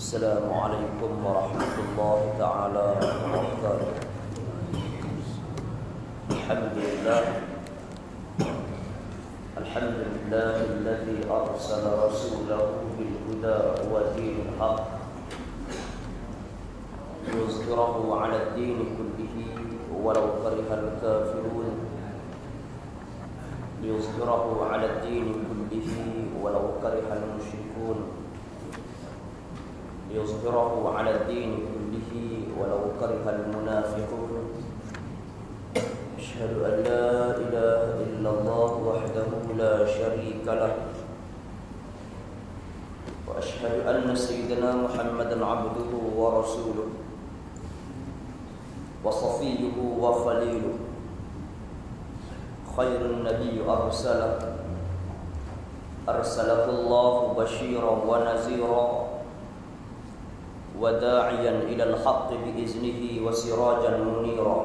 السلام عليكم ورحمة الله تعالى وبركاته. الحمد لله. الحمد لله الذي أرسل رسوله بالهدى ودين الحق. ليظهره على الدين كله ولو كره الكافرون. ليظهره على الدين كله ولو كره المشركون. ليظهره على الدين كله ولو كره المنافقون. أشهد أن لا إله إلا الله وحده لا شريك له. وأشهد أن سيدنا محمدا عبده ورسوله. وصفيه وخليله. خير النبي أرسله. أرسله الله بشيرا ونذيرا. وداعيا إلى الحق بإذنه وسراجا منيرا.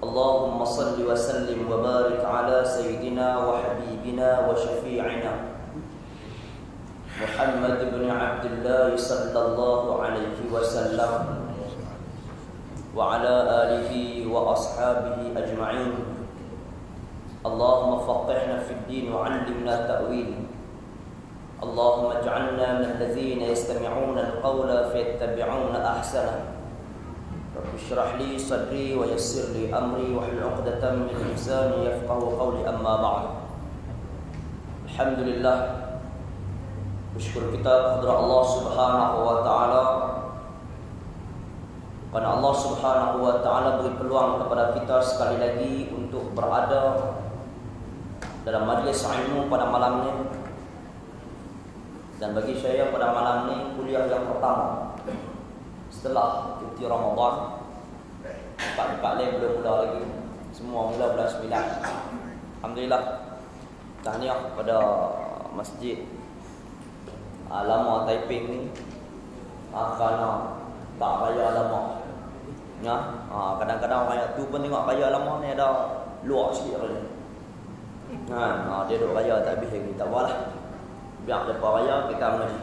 اللهم صل وسلم وبارك على سيدنا وحبيبنا وشفيعنا محمد بن عبد الله صلى الله عليه وسلم وعلى آله وأصحابه أجمعين. اللهم فقهنا في الدين وعلمنا التأويل. اللهم اجعلنا من الذين يستمعون القول فيتبعون أحسنه. رب اشرح لي صدري ويسر لي أمري واحلل عقدة من لساني يفقه قولي. أما بعد الحمد لله بشكر كتاب قدر الله سبحانه وتعالى Karena Allah Subhanahu wa taala beri peluang kepada kita sekali lagi untuk berada dalam majelis ilmu pada malam ini. Dan bagi saya pada malam ini kuliah yang pertama. Setelah cuti Ramadan empat-empat lain belum mula lagi. Semua mula bulan 9 Alhamdulillah tahniah kepada masjid Alama Taiping ni. Kerana tak raya lama. Ya, ha, kadang-kadang raya tu pun tengok raya lama ni ada luar sikit. Ha, ha, dia duk raya tak habis lagi, tak apalah Biar lepas raya kita mengaji.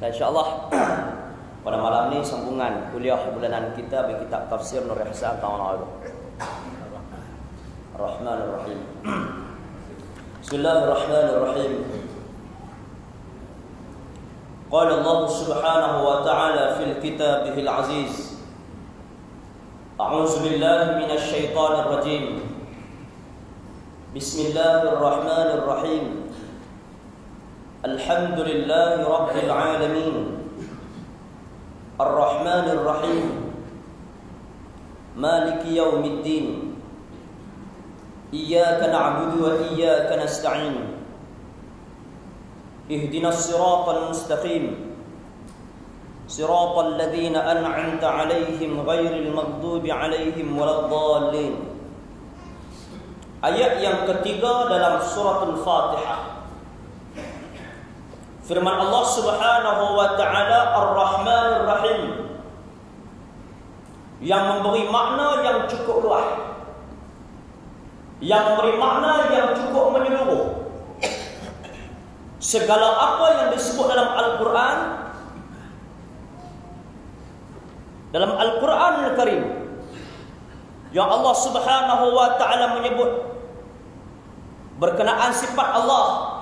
Dan insya-Allah pada malam ni sambungan kuliah bulanan kita bagi kitab tafsir Nur Ihsan tahun lalu. Ar-Rahmanir-Rahim. Bismillahirrahmanirrahim. قال الله سبحانه وتعالى في كتابه العزيز أعوذ بالله من الشيطان الرجيم بسم الله الرحمن الرحيم الحمد لله رب العالمين. الرحمن الرحيم. مالك يوم الدين. إياك نعبد وإياك نستعين. اهدنا الصراط المستقيم. صراط الذين أنعمت عليهم غير المغضوب عليهم ولا الضالين. Ayat yang ketiga dalam surah Al-Fatihah. Firman Allah Subhanahu wa taala Ar-Rahman Ar-Rahim yang memberi makna yang cukup luas. Yang memberi makna yang cukup menyeluruh. Segala apa yang disebut dalam Al-Quran dalam Al-Quran Al-Karim yang Allah Subhanahu wa taala menyebut berkenaan sifat Allah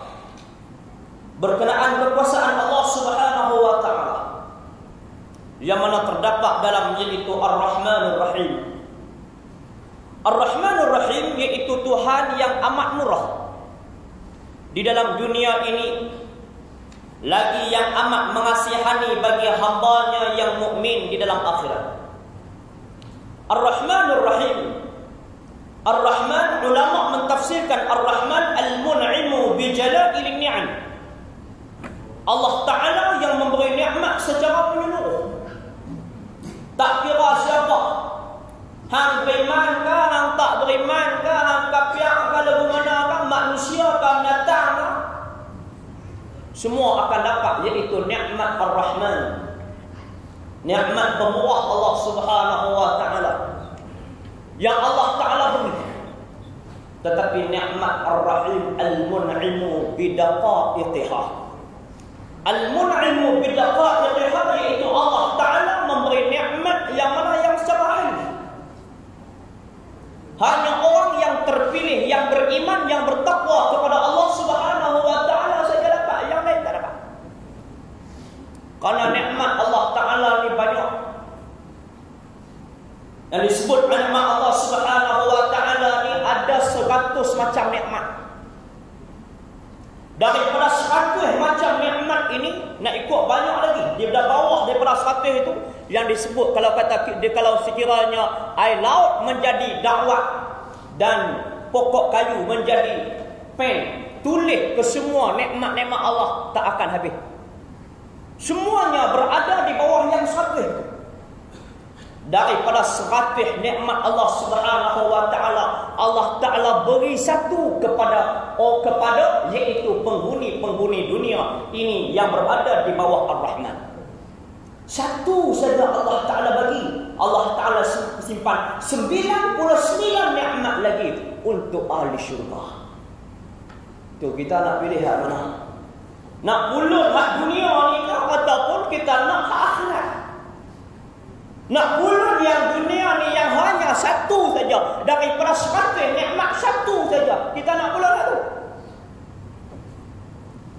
berkenaan kekuasaan Allah Subhanahu wa taala yang mana terdapat dalam yaitu Ar-Rahmanur Rahim Ar-Rahmanur Rahim yaitu Tuhan yang amat murah di dalam dunia ini lagi yang amat mengasihani bagi hambanya yang mukmin di dalam akhirat. Ar-Rahmanur Rahim. Ar-Rahman ulama mentafsirkan Ar-Rahman al-mun'imu bi jala'il ni'am. Allah Taala yang memberi nikmat secara menyeluruh. Tak kira siapa. Hang beriman ke, hang tak beriman ke, hang kafir ke, lagu mana ke, manusia ke, binatang ke, semua akan dapat iaitu nikmat Ar-Rahman. Nikmat pemurah Allah Subhanahu wa taala. Yang Allah Taala beri. Tetapi nikmat Ar-Rahim Al-Mun'imu bidaqaiqha. Al-Mun'imu bidaqaiqiha iaitu Allah Taala memberi nikmat yang mana yang secara Hanya orang yang terpilih, yang beriman, yang bertakwa kepada Allah Subhanahu wa taala saja dapat, yang lain tak dapat. Karena nikmat Allah Taala ni banyak. Yang disebut nikmat Allah Subhanahu wa taala ni ada seratus macam nikmat. Daripada seratus macam nikmat ini nak ikut banyak lagi. Daripada bawah daripada seratus itu yang disebut kalau kata dia kalau sekiranya air laut menjadi dakwah dan pokok kayu menjadi pen tulis ke semua nikmat-nikmat Allah tak akan habis. Semuanya berada di bawah yang seratus itu. Daripada seratus nikmat Allah Subhanahu wa taala Allah taala beri satu kepada oh kepada iaitu penghuni-penghuni dunia. Ini yang berada di bawah Ar-Rahman. Satu saja Allah taala bagi. Allah taala simpan 99 nikmat lagi untuk ahli syurga. Tu kita nak pilih hak mana nak pulut hak dunia ni ke ataupun kita nak hak akhirat nak bulan yang dunia ni yang hanya satu saja. Daripada seratus nikmat satu saja. Kita nak bulan tu.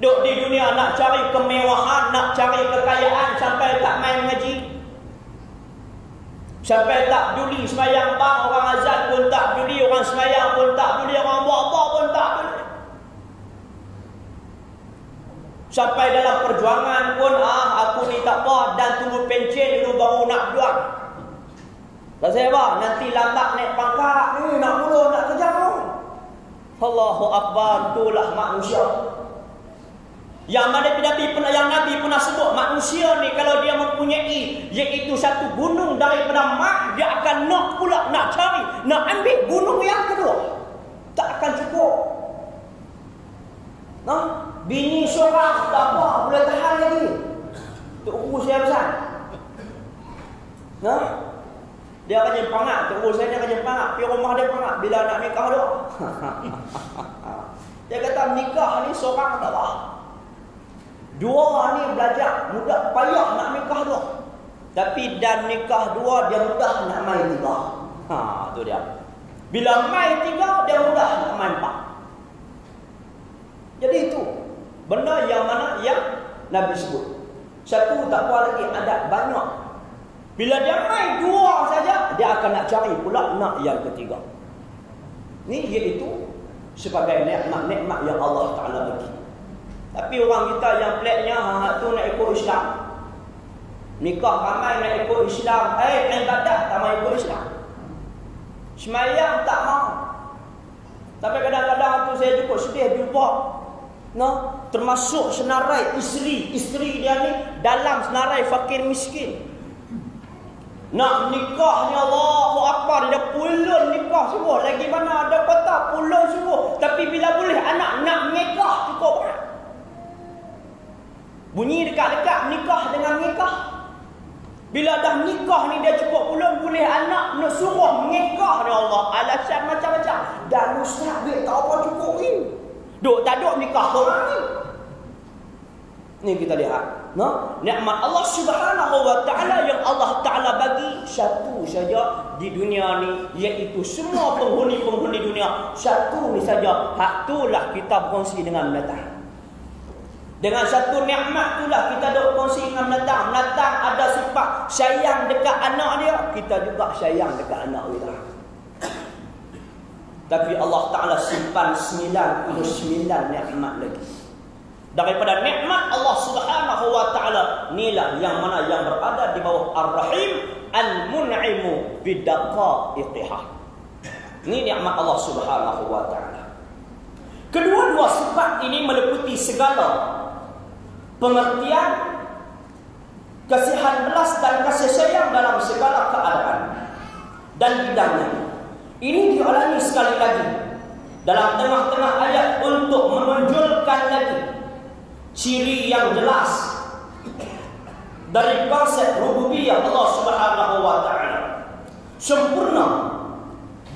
Duk di dunia nak cari kemewahan, nak cari kekayaan sampai tak main mengaji. Sampai tak peduli semayang bang, orang azan pun tak peduli, orang semayang pun tak peduli, orang buat-buat pun tak peduli. Sampai dalam perjuangan pun ah aku ni tak apa dan tunggu pencen dulu baru nak buat. Tak saya apa? Nanti lambat naik pangkat ni nak mula nak kerja pun. Allahu akbar itulah manusia. Yang mana Nabi pernah yang Nabi pernah sebut manusia ni kalau dia mempunyai iaitu satu gunung daripada mak dia akan nak pula nak cari nak ambil gunung yang kedua. Tak akan cukup. Nah, Bini seorang tak apa, boleh tahan lagi. Tok guru saya pesan. Ha? Dia akan jadi pangat, tok guru saya ni akan jadi pangat. Pergi rumah dia pangat bila nak nikah dia. dia kata nikah ni seorang tak apa. Dua ni belajar, mudah payah nak nikah dia. Tapi dan nikah dua dia mudah nak main tiga. Ha, tu dia. Bila main tiga dia mudah nak main empat. Jadi itu Benda yang mana yang Nabi sebut. Satu tak apa lagi ada banyak. Bila dia main dua saja, dia akan nak cari pula nak yang ketiga. Ni iaitu sebagai nikmat-nikmat yang Allah Taala bagi. Tapi orang kita yang peliknya ha tu nak ikut Islam. Nikah ramai nak ikut Islam, eh ibadat tak mau ikut Islam. Semayang tak mau. Tapi kadang-kadang tu saya cukup sedih jumpa No, termasuk senarai isteri, isteri dia ni dalam senarai fakir miskin. Nak nikah ni Allahu Akbar dia pulun nikah semua. Lagi mana ada kota pulun semua. Tapi bila boleh anak nak nikah cukup. Bunyi dekat-dekat nikah dengan nikah. Bila dah nikah ni dia cukup pulun boleh anak nak suruh nikah ni Allah. Alasan macam-macam. Dan ustaz duit tak apa cukup ni. Duk tak duk nikah orang ni. Ni kita lihat. No? Nikmat Allah Subhanahu wa taala yang Allah taala bagi satu saja di dunia ni iaitu semua penghuni-penghuni dunia satu ni saja hak itulah kita berkongsi dengan menatang. Dengan satu nikmat itulah kita duk berkongsi dengan menatang. Menatang ada sifat sayang dekat anak dia, kita juga sayang dekat anak kita. Tapi Allah Ta'ala simpan 99 nikmat lagi. Daripada nikmat Allah Subhanahu wa taala inilah yang mana yang berada di bawah Ar-Rahim Al-Mun'imu bidaqaiqiha. Ini nikmat Allah Subhanahu wa taala. Kedua-dua sifat ini meliputi segala pengertian kasihan belas dan kasih sayang dalam segala keadaan dan bidangnya. Ini diulangi sekali lagi dalam tengah-tengah ayat untuk menunjukkan lagi ciri yang jelas dari konsep rububiyah Allah Subhanahu wa taala. Sempurna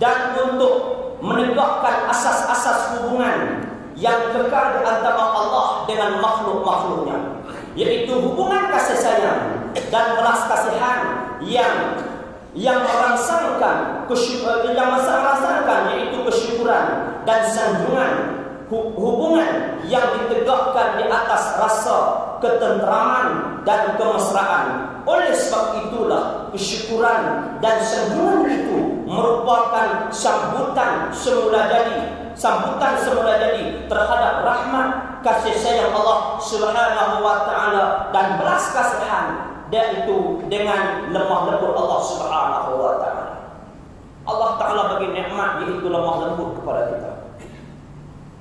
dan untuk menegakkan asas-asas hubungan yang kekal antara Allah dengan makhluk-makhluknya yaitu hubungan kasih sayang dan belas kasihan yang yang merangsangkan yang merangsangkan yaitu kesyukuran dan sanjungan hubungan yang ditegakkan di atas rasa ketenteraman dan kemesraan. Oleh sebab itulah kesyukuran dan sanjungan itu merupakan sambutan semula jadi sambutan semula jadi terhadap rahmat kasih sayang Allah Subhanahu wa taala dan belas kasihan dan itu dengan lemah lembut Allah Subhanahu wa taala. Allah taala bagi nikmat iaitu lemah lembut kepada kita.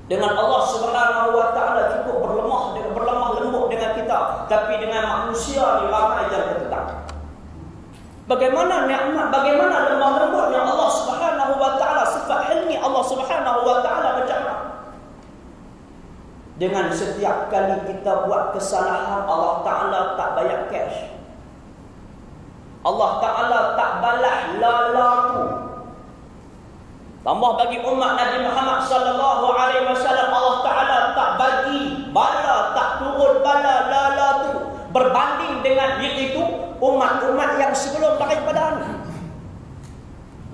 Dengan Allah Subhanahu wa taala cukup berlemah dengan berlemah lembut dengan kita, tapi dengan manusia ni ramai yang bertetap. Bagaimana nikmat, bagaimana lemah lembutnya Allah Subhanahu wa taala sifat hilmi Allah Subhanahu wa taala mana? Dengan setiap kali kita buat kesalahan Allah taala tak bayar cash. Allah taala tak balas lala tu. Tambah bagi umat Nabi Muhammad sallallahu alaihi wasallam Allah taala tak bagi bala tak turun bala lala tu berbanding dengan itu umat-umat yang sebelum daripada anda.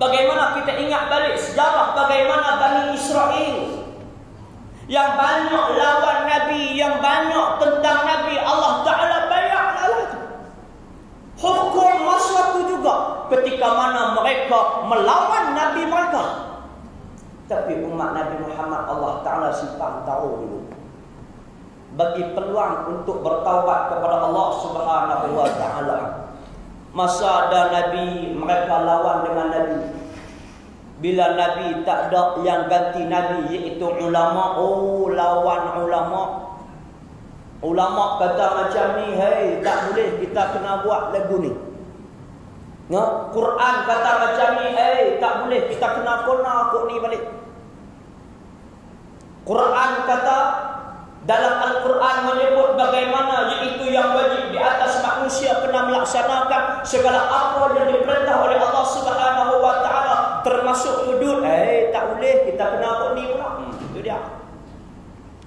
Bagaimana kita ingat balik sejarah bagaimana Bani Israel yang banyak lawan Nabi, yang banyak tentang Nabi, Allah Ta'ala bayar Allah Hukum masa itu juga ketika mana mereka melawan Nabi mereka. Tapi umat Nabi Muhammad Allah Ta'ala simpan tahu dulu bagi peluang untuk bertaubat kepada Allah Subhanahu wa taala. Masa ada nabi mereka lawan dengan nabi. Bila nabi tak ada yang ganti nabi iaitu ulama, oh lawan ulama. Ulama kata macam ni, hey tak boleh kita kena buat lagu ni. Ya, Quran kata macam ni, hey tak boleh kita kena kona kok ni balik. Quran kata dalam Al-Quran menyebut bagaimana iaitu yang wajib di atas manusia kena melaksanakan segala apa yang diperintah oleh Allah Subhanahu wa taala termasuk hudud. Eh tak boleh kita kena buat ni pula. Hmm, itu dia.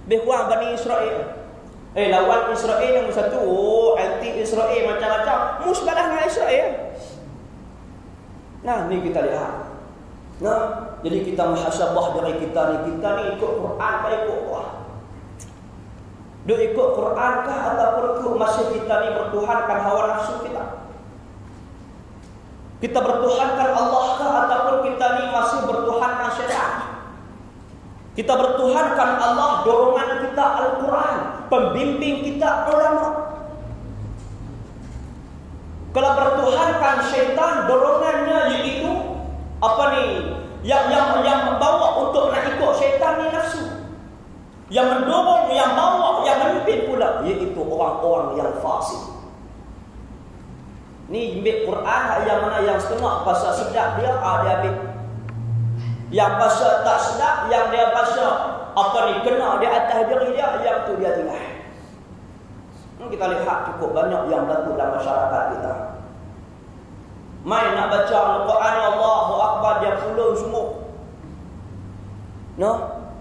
Lebih kurang Bani Israel. Eh lawan Israel yang satu, oh anti Israel macam-macam. Musbalah dengan Israel. Nah, ni kita lihat. Nah, jadi kita muhasabah diri kita ni, kita ni ikut Quran baik ikut Quran. Duk ikut Quran kah ataupun ikut masih kita ni bertuhankan hawa nafsu kita? Kita bertuhankan Allah kah ataupun kita ni masih bertuhankan syariat? Kita bertuhankan Allah dorongan kita Al-Quran, pembimbing kita ulama. Kalau bertuhankan syaitan dorongannya iaitu apa ni? Yang yang yang membawa untuk nak ikut syaitan ni nafsu. Yang mendorong, yang bawa, yang memimpin pula iaitu orang-orang yang fasik. Ni ambil Quran yang mana yang setengah pasal sedap dia, ah, dia ambil. Yang pasal tak sedap, yang dia pasal apa ni kena di atas diri dia, yang tu dia tinggal. Hmm, kita lihat cukup banyak yang berlaku dalam masyarakat kita. Main nak baca Al-Quran Allahu Akbar dia pulung semua. No?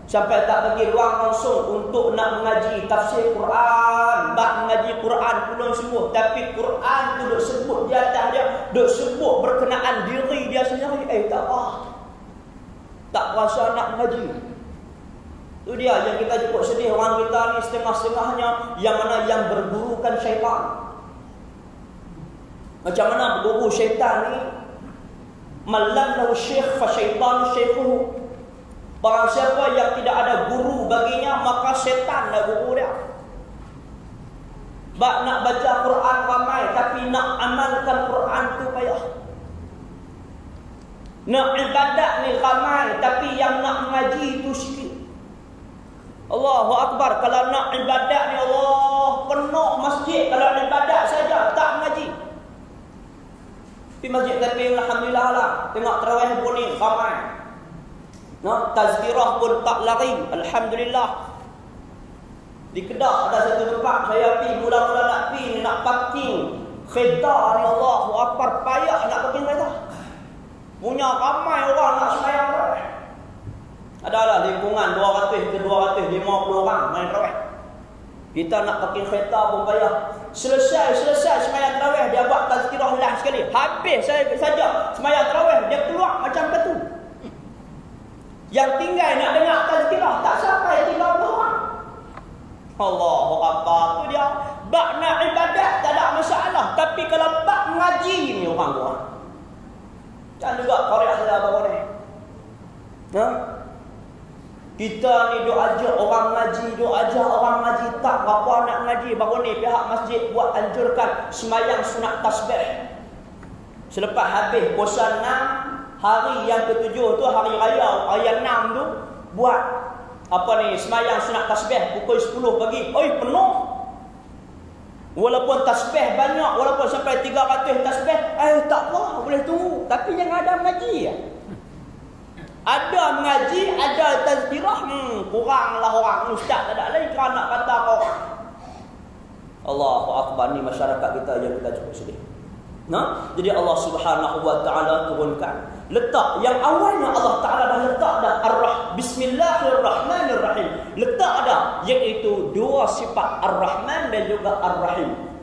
Sampai tak bagi ruang langsung untuk nak mengaji tafsir Quran. Bak mengaji Quran pulun semua. Tapi Quran tu duk sebut di atas dia. Duk sebut berkenaan diri dia sendiri. Eh tak apa. Tak rasa nak mengaji. Itu dia yang kita cukup sedih orang kita ni setengah-setengahnya. Yang mana yang bergurukan syaitan. Macam mana berguru syaitan ni. Malam lahu syekh fa syaitan syekhuhu. Barang siapa yang tidak ada guru baginya Maka setan lah guru dia Bak nak baca Quran ramai Tapi nak amalkan Quran tu payah Nak ibadat ni ramai Tapi yang nak mengaji tu sikit Allahu Akbar Kalau nak ibadat ni Allah Penuh masjid Kalau ibadat saja Tak mengaji Di masjid tapi Alhamdulillah lah Tengok terawih pun ni ramai No, tazkirah pun tak lari. Alhamdulillah. Di Kedah ada satu tempat saya pi mula-mula nak pi nak parking. Khidar ni Allahu Akbar payah nak pergi kereta. Punya ramai orang nak tarawih. Adalah lingkungan 200 ke 250 orang main tarawih. Kita nak pergi kereta pun payah. Selesai, selesai semayang terawih. Dia buat tazkirah lah sekali. Habis saya saja semayang terawih. Dia keluar macam tu. Yang tinggal nak dengar tazkirah. Tak sampai tinggal orang. Allah apa tu dia. Bak nak ibadat tak ada masalah. Tapi kalau bak ngaji ni orang tua. Jangan juga korek saya apa ni. Ha? Kita ni duk ajar orang ngaji, duk ajar orang ngaji tak apa nak ngaji. Baru ni pihak masjid buat anjurkan semayang sunat tasbih. Selepas habis puasa 6, hari yang ketujuh tu hari raya, hari 6 tu buat apa ni semayang sunat tasbih pukul 10 pagi. Oi penuh. Walaupun tasbih banyak, walaupun sampai 300 tasbih, eh tak apa, boleh tunggu. Tapi jangan ada mengaji ya. Ada mengaji, ada tazkirah, hmm, kuranglah orang ustaz tak ada lagi kerana nak kata orang. Allahu akbar ni masyarakat kita yang kita cukup sedih. Nah, jadi Allah Subhanahu wa taala turunkan letak yang awalnya Allah taala dah letak dah ar-rah bismillahirrahmanirrahim. Letak dah iaitu dua sifat ar-rahman dan juga ar-rahim.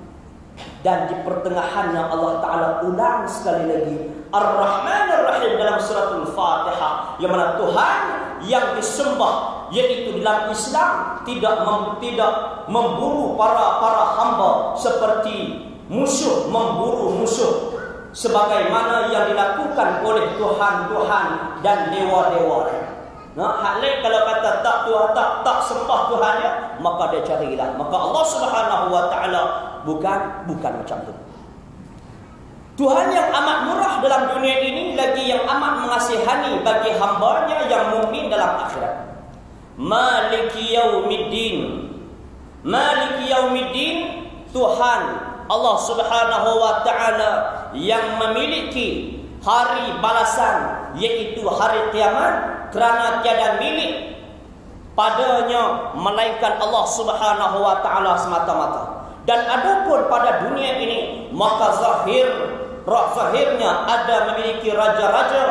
Dan di pertengahannya Allah taala ulang sekali lagi Ar-Rahman Ar-Rahim dalam surat Al-Fatihah yang mana Tuhan yang disembah yaitu dalam Islam tidak mem, tidak memburu para para hamba seperti musuh memburu musuh sebagaimana yang dilakukan oleh Tuhan-Tuhan dan dewa-dewa. Nah, hak lain kalau kata tak Tuhan tak tak sembah Tuhan ya, maka dia carilah. Maka Allah Subhanahu wa taala bukan bukan macam tu. Tuhan yang amat murah dalam dunia ini lagi yang amat mengasihani bagi hambanya yang mukmin dalam akhirat. Maliki yaumiddin. Maliki yaumiddin Tuhan Allah Subhanahu wa taala yang memiliki hari balasan yaitu hari kiamat kerana tiada milik padanya melainkan Allah Subhanahu wa taala semata-mata. Dan adapun pada dunia ini maka zahir Rak zahirnya ada memiliki raja-raja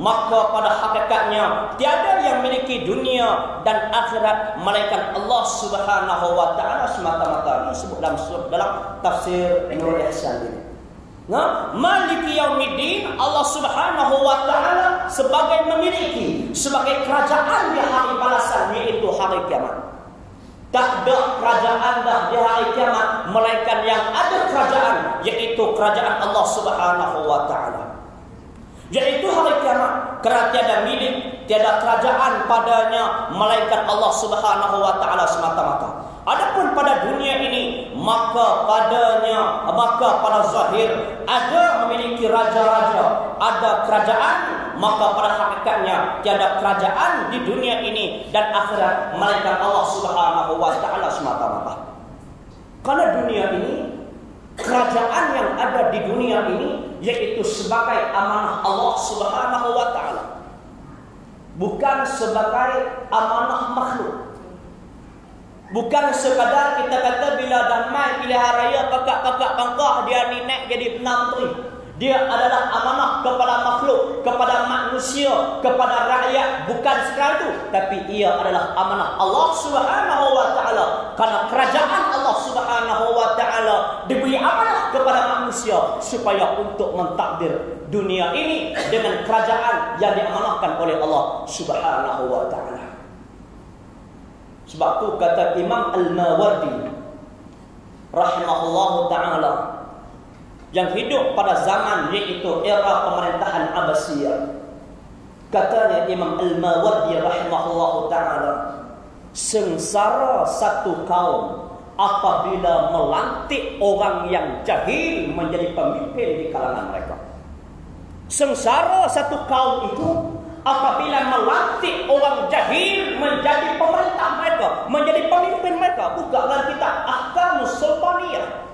Maka pada hakikatnya Tiada yang memiliki dunia dan akhirat Malaikat Allah subhanahu wa ta'ala Semata-mata ini sebut dalam, dalam tafsir Nurul Ihsan ini Nah, Maliki Yaumiddin Allah Subhanahu wa taala sebagai memiliki sebagai kerajaan di hari balasan yaitu hari kiamat. Tak ada kerajaan dah di hari kiamat melainkan yang ada kerajaan yaitu kerajaan Allah Subhanahu wa taala. Yaitu hari kiamat kerana tiada milik, tiada kerajaan padanya melainkan Allah Subhanahu wa taala semata-mata. Adapun pada dunia ini maka padanya maka pada zahir ada memiliki raja-raja, ada kerajaan maka pada hakikatnya tiada kerajaan di dunia ini dan akhirat melainkan Allah Subhanahu wa taala semata-mata. Karena dunia ini kerajaan yang ada di dunia ini yaitu sebagai amanah Allah Subhanahu wa taala. Bukan sebagai amanah makhluk. Bukan sekadar kita kata bila dah mai pilihan raya kakak-kakak bangkah dia ni naik jadi menteri. Dia adalah amanah kepada makhluk, kepada manusia, kepada rakyat. Bukan sekali itu. Tapi ia adalah amanah Allah subhanahu wa ta'ala. Karena kerajaan Allah subhanahu wa ta'ala diberi amanah kepada manusia. Supaya untuk mentakdir dunia ini dengan kerajaan yang diamanahkan oleh Allah subhanahu wa ta'ala. Sebab itu kata Imam Al-Mawardi. Rahimahullah ta'ala yang hidup pada zaman iaitu era pemerintahan Abbasiyah. Katanya Imam Al-Mawardi rahimahullah taala, sengsara satu kaum apabila melantik orang yang jahil menjadi pemimpin di kalangan mereka. Sengsara satu kaum itu apabila melantik orang jahil menjadi pemerintah mereka, menjadi pemimpin mereka. Buka dalam kitab Ahkamus Sultaniyah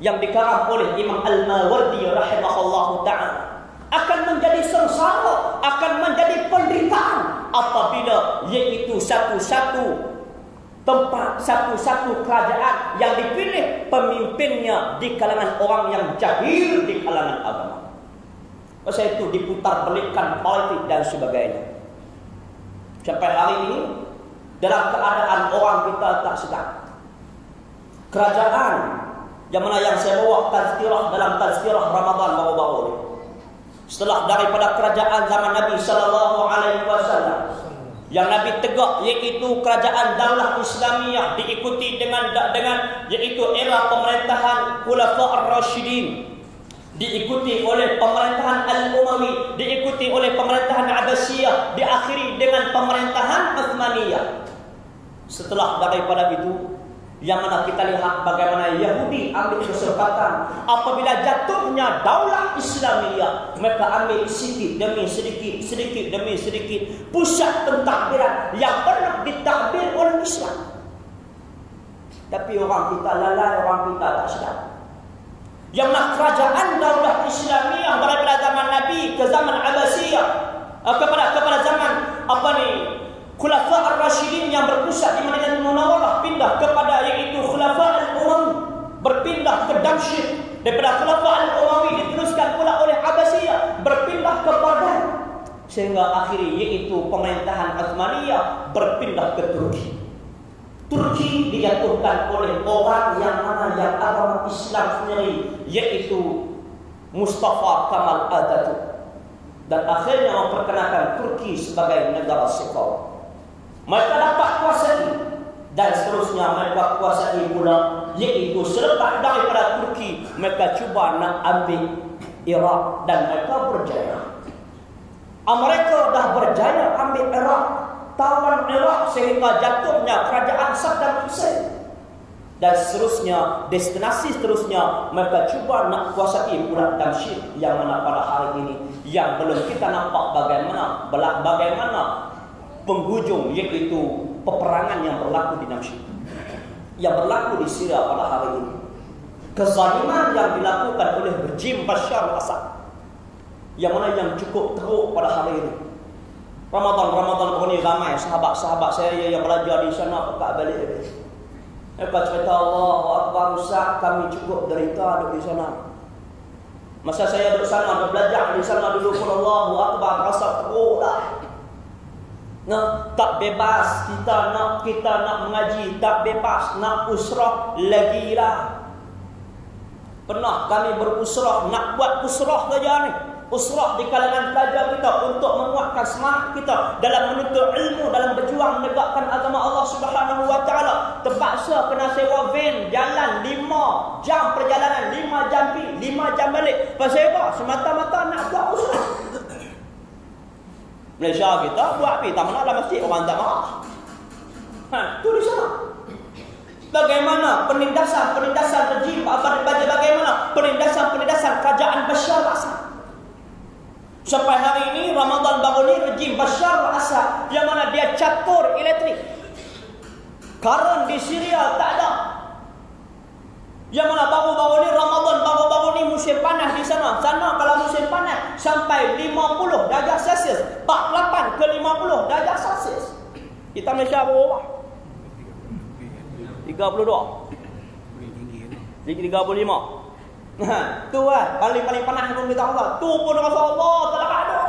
yang dikarang oleh Imam Al-Mawardi rahimahullahu taala akan menjadi sengsara, akan menjadi penderitaan apabila iaitu satu-satu tempat, satu-satu kerajaan yang dipilih pemimpinnya di kalangan orang yang jahil di kalangan agama. Pasal itu diputar belikkan politik dan sebagainya. Sampai hari ini dalam keadaan orang kita tak sedar. Kerajaan yang mana yang saya bawa tazkirah dalam tazkirah Ramadan baru-baru ini. Setelah daripada kerajaan zaman Nabi sallallahu alaihi wasallam yang Nabi tegak iaitu kerajaan daulah Islamiyah diikuti dengan dengan iaitu era pemerintahan Khulafa ar-Rasyidin diikuti oleh pemerintahan Al-Umawi diikuti oleh pemerintahan Abbasiyah diakhiri dengan pemerintahan Uthmaniyah setelah daripada itu yang mana kita lihat bagaimana Yahudi ambil kesempatan apabila jatuhnya daulah Islamiyah mereka ambil sedikit demi sedikit sedikit demi sedikit pusat pentadbiran yang pernah ditadbir oleh Islam. Tapi orang kita lalai orang kita tak sedar yang nak kerajaan daulah Islamiyah daripada zaman Nabi ke zaman Abbasiyah eh, kepada kepada zaman apa ni Khulafa Ar-Rashidin yang berpusat di Madinah Munawwarah pindah kepada iaitu Khulafa Al-Umawi berpindah ke Damsyik daripada Khulafa Al-Umawi diteruskan pula oleh Abbasiyah berpindah ke Baghdad sehingga akhirnya iaitu pemerintahan Uthmaniyah berpindah ke Turki. Turki dijatuhkan oleh orang yang mana yang agama Islam sendiri iaitu Mustafa Kamal Atatürk dan akhirnya memperkenalkan Turki sebagai negara sekular. Mereka dapat kuasai dan seterusnya mereka kuasai pula iaitu selepas daripada Turki mereka cuba nak ambil Iraq dan mereka berjaya. Amerika dah berjaya ambil Iraq, tawan Iraq sehingga jatuhnya kerajaan Saddam Hussein. Dan seterusnya, destinasi seterusnya mereka cuba nak kuasai pula Damsyik yang mana pada hari ini yang belum kita nampak bagaimana bagaimana penghujung iaitu peperangan yang berlaku di Namsyid yang berlaku di Syria pada hari ini. Kezaliman yang dilakukan oleh rejim Bashar al-Assad. Yang mana yang cukup teruk pada hari ini. Ramadan Ramadan ini ramai. Sahabat-sahabat saya yang belajar di sana pekat balik mereka cerita Allah Akbar Ustaz kami cukup derita di sana. Masa saya sana belajar di sana dulu pun Allah Akbar rasa teruk lah Nah, tak bebas kita nak kita nak mengaji, tak bebas nak usrah lagi lah. Pernah kami berusrah nak buat usrah saja ni. Usrah di kalangan pelajar kita untuk menguatkan semangat kita dalam menuntut ilmu dalam berjuang menegakkan agama Allah Subhanahu wa taala. Terpaksa kena sewa van jalan 5 jam perjalanan, 5 jam pi, 5 jam balik. Pasal apa? Semata-mata nak buat usrah. Malaysia kita buat api tak mana masjid orang tak marah. Ha, tu di sana. Bagaimana penindasan penindasan rejim apa bagaimana penindasan penindasan kerajaan Bashar al-Assad. Sampai hari ini Ramadan baru ni rejim Bashar al-Assad yang mana dia catur elektrik. Karen di Syria tak ada. Yang mana baru-baru ni Ramadan baru-baru ni musim panas di sana. Sana kalau musim panas sampai 50 darjah Celsius, 48 ke 50 darjah Celsius. Kita Malaysia berapa? 32. Tinggi 35. Ha, tu kan paling-paling panas pun kita Allah. Tu pun rasa Allah tak ada.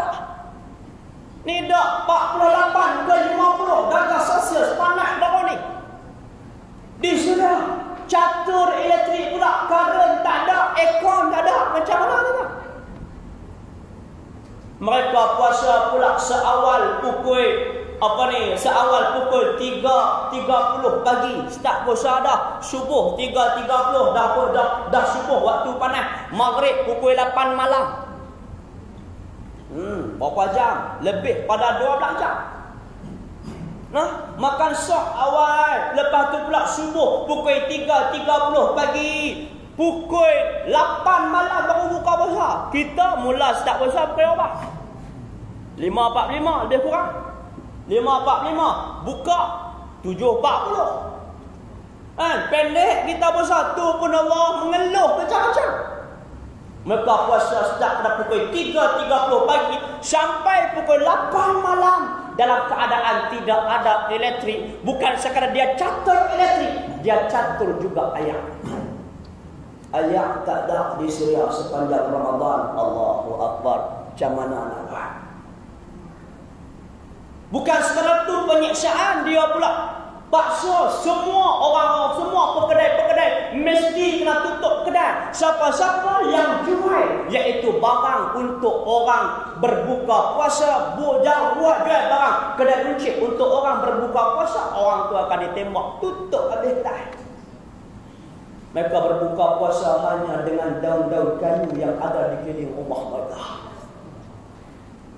Ni dak 48 ke 50 darjah Celsius panas baru ni. Di sana catur elektrik pula. Karen tak ada aircon tak ada. Macam mana tu mereka puasa pula seawal pukul apa ni seawal pukul 3.30 pagi. Start puasa dah. Subuh 3.30 dah dah dah subuh. Waktu panas. Maghrib pukul 8 malam. Hmm berapa jam? Lebih pada 12 jam Nah, makan sok awal. Lepas tu pula subuh pukul 3.30 pagi. Pukul 8 malam baru buka puasa. Kita mula start puasa pukul berapa? 5.45 lebih kurang. 5.45 buka 7.40. Kan pendek kita puasa tu pun Allah mengeluh macam-macam. Mereka puasa start pada pukul 3.30 pagi sampai pukul 8 malam dalam keadaan tidak ada elektrik bukan sekadar dia catur elektrik dia catur juga ayat ayat tak ada di Syria sepanjang Ramadan. Allahu Akbar. Buat? Bukan sekadar tu penyiksaan dia pula Paksa semua orang, semua pekedai-pekedai mesti kena tutup kedai. Siapa-siapa yang jual, iaitu barang untuk orang berbuka puasa, buat buat jual barang kedai kunci untuk orang berbuka puasa, orang tu akan ditembak, tutup habis kedai. Mereka berbuka puasa hanya dengan daun-daun kayu yang ada di keliling rumah mereka.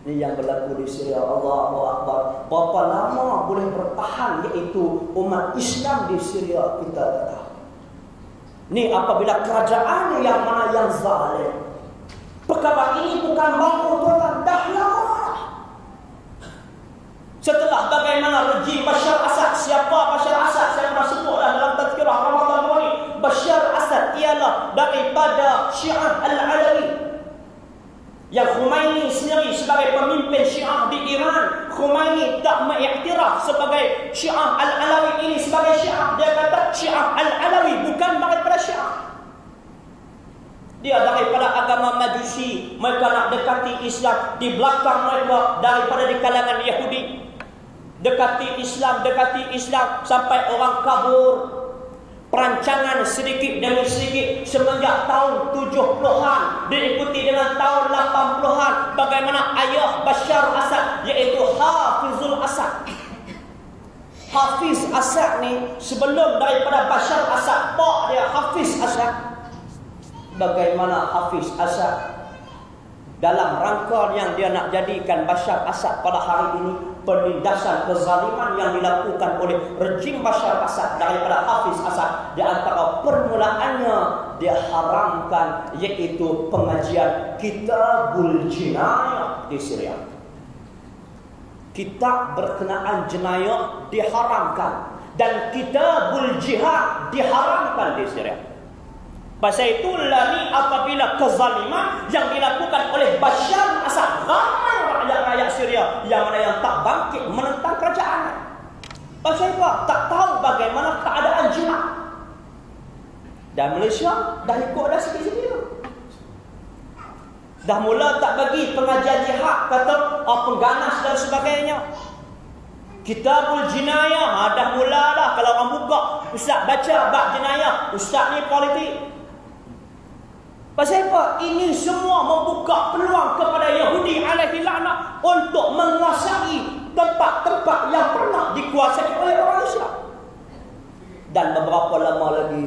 Ini yang berlaku di Syria. Allahu Akbar. Berapa lama boleh bertahan iaitu umat Islam di Syria kita tak tahu. Ini apabila kerajaan yang mana yang zalim. Perkara ini bukan baru tuan dah lama. Setelah bagaimana rejim Bashar Assad, siapa Bashar Assad? Saya pernah sebut dalam tazkirah Ramadan. Bashar Assad ialah daripada Syiah Al-Alawi yang Khomeini sendiri sebagai pemimpin Syiah di Iran Khomeini tak mengiktiraf sebagai Syiah Al-Alawi ini sebagai Syiah. Dia kata Syiah Al-Alawi bukan daripada Syiah. Dia daripada agama Majusi. Mereka nak dekati Islam di belakang mereka daripada di kalangan Yahudi. Dekati Islam dekati Islam sampai orang kabur perancangan sedikit demi sedikit semenjak tahun 70-an diikuti dengan tahun 80-an bagaimana ayah Bashar Assad iaitu Hafizul Assad Hafiz Assad ni sebelum daripada Bashar Assad pak dia Hafiz Assad bagaimana Hafiz Assad dalam rangka yang dia nak jadikan Bashar Assad pada hari ini penindasan kezaliman yang dilakukan oleh rejim Bashar Assad daripada Hafiz Assad. Di antara permulaannya dia haramkan iaitu pengajian kitabul jinayah di Syria. Kitab berkenaan jenayah diharamkan dan kitabul jihad diharamkan di Syria. Pasal itu lari apabila kezaliman yang dilakukan oleh Bashar Assad ramai rakyat-rakyat Syria yang mana yang tak bangkit menentang kerajaan. Pasal apa? Tak tahu bagaimana keadaan jihad. Dan Malaysia dah ikut dah sikit-sikit Dah mula tak bagi pengajian jihad kata oh, pengganas dan sebagainya. Kitabul jinayah ha, dah mula dah kalau orang buka ustaz baca bab jinayah ustaz ni politik Pasal apa? Ini semua membuka peluang kepada Yahudi alaihi laknat untuk menguasai tempat-tempat yang pernah dikuasai oleh orang Islam. Dan beberapa lama lagi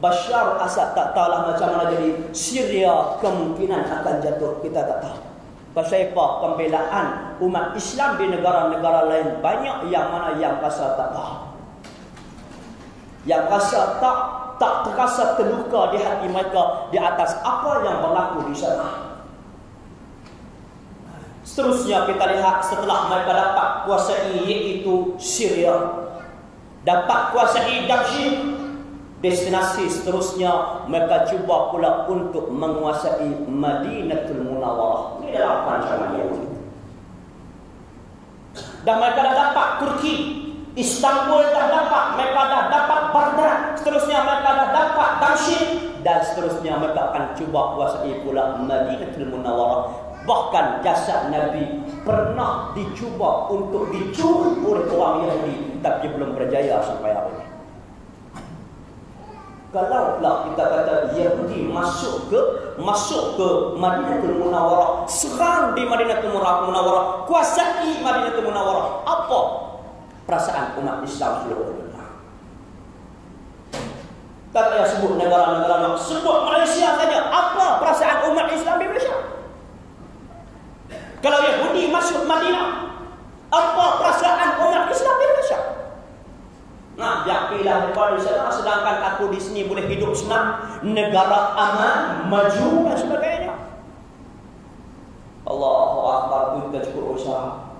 Bashar Assad tak tahulah macam mana jadi Syria kemungkinan akan jatuh. Kita tak tahu. Pasal apa? Pembelaan umat Islam di negara-negara lain banyak yang mana yang rasa tak tahu. Yang rasa tak tak terasa terluka di hati mereka di atas apa yang berlaku di sana. Seterusnya kita lihat setelah mereka dapat kuasai iaitu Syria. Dapat kuasai Damsyik. Destinasi seterusnya mereka cuba pula untuk menguasai Madinatul Munawwarah. Ini adalah perancangan Yahudi. Dan mereka dah dapat Turki Istanbul dah dapat, mereka dah dapat Baghdad, seterusnya mereka dah dapat Damsyik dan seterusnya mereka akan cuba kuasai pula Madinatul Munawwarah. Bahkan jasad Nabi pernah dicuba untuk dicuri oleh orang Yahudi tapi belum berjaya sampai hari ini. Kalau pula kita kata Yahudi masuk ke masuk ke Madinatul Munawwarah, serang di Madinatul Munawwarah, kuasai Madinatul Munawwarah, apa perasaan umat Islam seluruh dunia. Tak payah sebut negara-negara. Sebut Malaysia saja. Apa perasaan umat Islam di Malaysia? Kalau Yahudi masuk Madinah, apa perasaan umat Islam di Malaysia? Nah, yakinlah mereka di sana sedangkan aku di sini boleh hidup senang, negara aman, maju dan sebagainya. Allahu Akbar kita cukup usaha.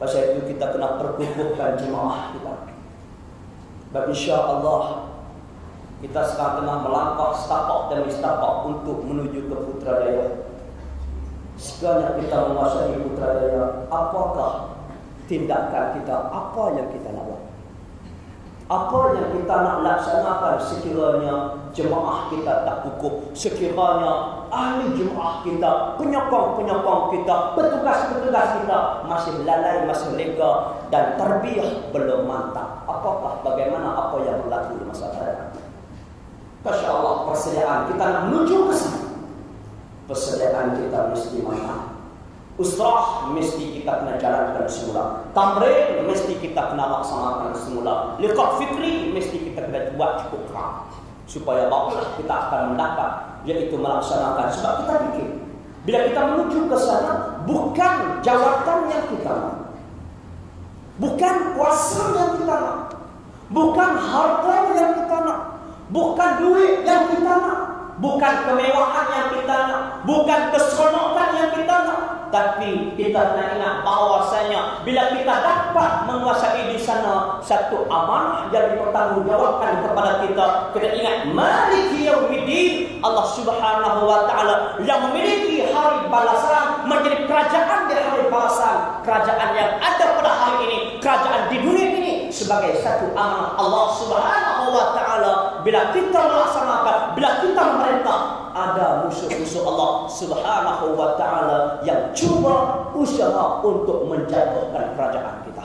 Pasal itu kita kena perkukuhkan jemaah kita. Dan insya Allah kita sekarang tengah melangkah setapak demi setapak untuk menuju ke Putrajaya. Sekiranya kita menguasai Putrajaya, apakah tindakan kita, apa yang kita nak? Apa yang kita nak laksanakan sekiranya jemaah kita tak cukup. Sekiranya ahli jemaah kita, penyokong-penyokong kita, petugas-petugas kita masih lalai, masih lega dan terbiah belum mantap. Apakah bagaimana apa yang berlaku di masa hadapan? Masya Allah persediaan kita nak menuju ke sana. Persediaan kita mesti mantap. Usrah mesti kita kena jalankan semula. Tamrin mesti kita kena laksanakan semula. Liqat fikri mesti kita kena buat cukup kerap. Supaya barulah kita akan mendapat iaitu melaksanakan. Sebab kita fikir. Bila kita menuju ke sana, bukan jawatan yang kita nak. Bukan kuasa yang kita nak. Bukan harta yang kita nak. Bukan duit yang kita nak. Bukan kemewahan yang kita nak. Bukan keseronokan yang kita nak. Tapi kita nak ingat bahawasanya bila kita dapat menguasai di sana satu amanah yang dipertanggungjawabkan kepada kita, kita ingat Maliki Yaumiddin Allah Subhanahu wa taala yang memiliki hari balasan menjadi kerajaan di hari balasan, kerajaan yang ada pada hari ini, kerajaan di dunia ini sebagai satu amanah Allah Subhanahu wa taala bila kita melaksanakan, bila kita memerintah ada musuh-musuh Allah Subhanahu wa taala yang cuba usaha untuk menjatuhkan kerajaan kita.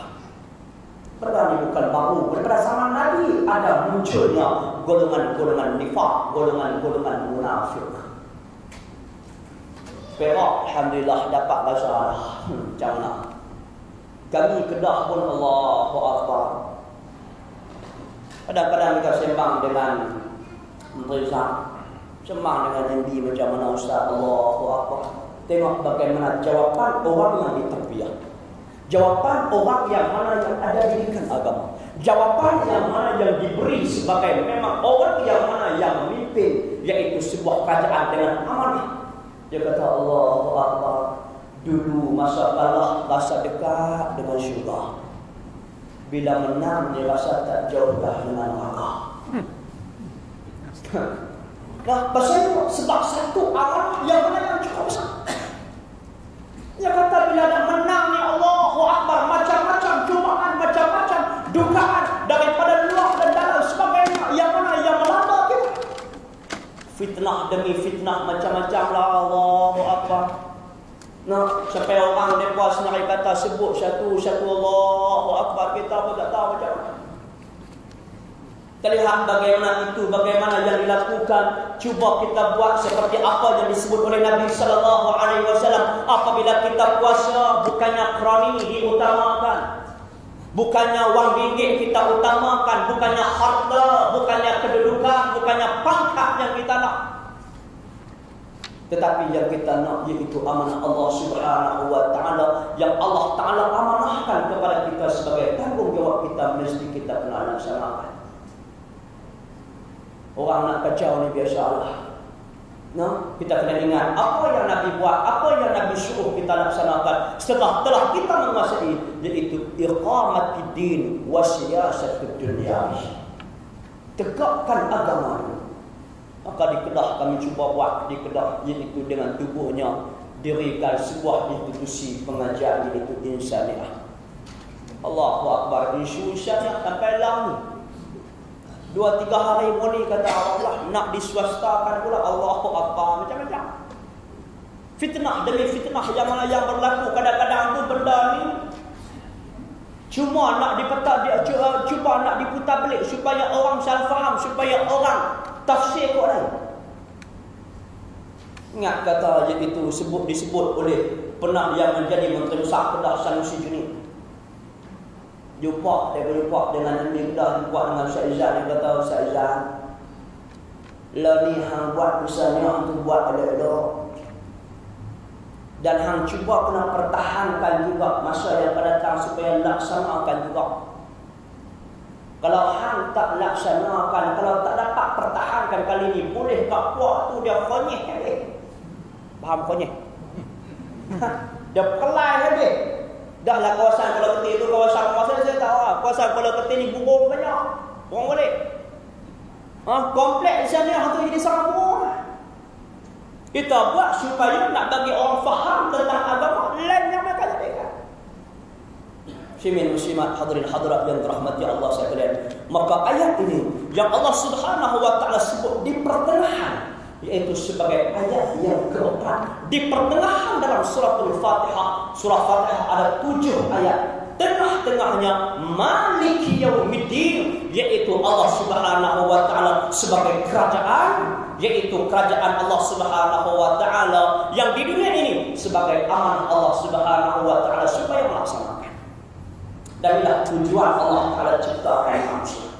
Perang bukan baru. Pada zaman Nabi ada munculnya golongan-golongan nifak, golongan-golongan munafik. Perak Alhamdulillah dapat bahasa hmm, Macam mana Kami kedah pun Allahu Akbar Kadang-kadang kita sembang dengan Zah Sembang dengan MB macam mana Ustaz Allahu Akbar. Tengok bagaimana jawapan orang yang diterbiah. Jawapan orang yang mana yang ada didikan agama. Jawapan yang mana yang diberi sebagai memang orang yang mana yang memimpin Iaitu sebuah kerajaan dengan amanah. Dia kata Allah Akbar. Dulu masa kalah rasa dekat dengan syurga Bila menang dia rasa tak jauh dah dengan neraka Nah, pasal sebab satu amal yang mana yang cukup besar. Dia kata bila nak menang ni Allah Akbar Macam-macam cubaan, macam-macam dugaan Daripada luar dan dalam sebagainya. Yang mana yang melanda kita? Fitnah demi fitnah macam-macam lah Allahu Akbar. Nah, sampai orang mereka sendiri kata sebut satu satu Allahu Akbar kita pun tak tahu macam mana. Terlihat bagaimana itu, bagaimana yang dilakukan. Cuba kita buat seperti apa yang disebut oleh Nabi Sallallahu Alaihi Wasallam. Apabila kita puasa, bukannya kroni diutamakan. Bukannya wang ringgit kita utamakan, bukannya harta, bukannya kedudukan, bukannya pangkat yang kita nak. Tetapi yang kita nak iaitu amanah Allah Subhanahu wa taala yang Allah taala amanahkan kepada kita sebagai tanggungjawab kita mesti kita kena laksanakan. Orang nak kacau ni biasalah. No, kita kena ingat apa yang Nabi buat, apa yang Nabi suruh kita laksanakan setelah telah kita menguasai iaitu iqamatid din wa siyasatud dunya. Tegakkan agama ini. Maka di Kedah kami cuba buat. Di Kedah iaitu dengan tubuhnya dirikan sebuah institusi pengajian iaitu insaniah. Allahu Akbar. Insaniah sampai lama Dua tiga hari boleh kata Allah nak diswastakan pula Allah apa macam-macam. Fitnah demi fitnah yang yang berlaku. Kadang-kadang tu benda ni cuma nak dipeta dia cuba nak diputar balik supaya orang salah faham supaya orang tafsir lain. Ingat kata itu sebut disebut oleh pernah yang menjadi menteri besar Kedah Sanusi Junid jumpa dia jumpa dengan Nabi Kedah jumpa dengan Ustaz Izzat dia kata Ustaz lah ni hang buat usahanya untuk buat elok-elok dan hang cuba kena pertahankan juga masa yang akan datang supaya laksanakan juga kalau hang tak laksanakan kalau tak dapat pertahankan kali ini boleh tak puak tu dia konyeh habis faham konyeh dia pelai habis Dahlah kawasan Kuala Ketir itu kawasan kawasan saya tahu lah. Kawasan Kuala Ketir ni burung banyak. Burung balik. Ha, komplek di sana hantu jadi sangat burung. Kita buat supaya nak bagi orang faham tentang agama lain yang mereka jadikan. Muslimin muslimat hadirin hadirat yang dirahmati Allah sekalian. Maka ayat ini yang Allah Subhanahu wa taala sebut di pertengahan yaitu sebagai ayat yang keempat di pertengahan dalam surah Al-Fatihah. Surah Fatihah ada tujuh ayat. Tengah-tengahnya Maliki Yaumiddin yaitu Allah Subhanahu wa taala sebagai kerajaan yaitu kerajaan Allah Subhanahu wa taala yang di dunia ini sebagai aman Allah Subhanahu wa taala supaya melaksanakan. Dan inilah tujuan Allah Taala ciptakan manusia.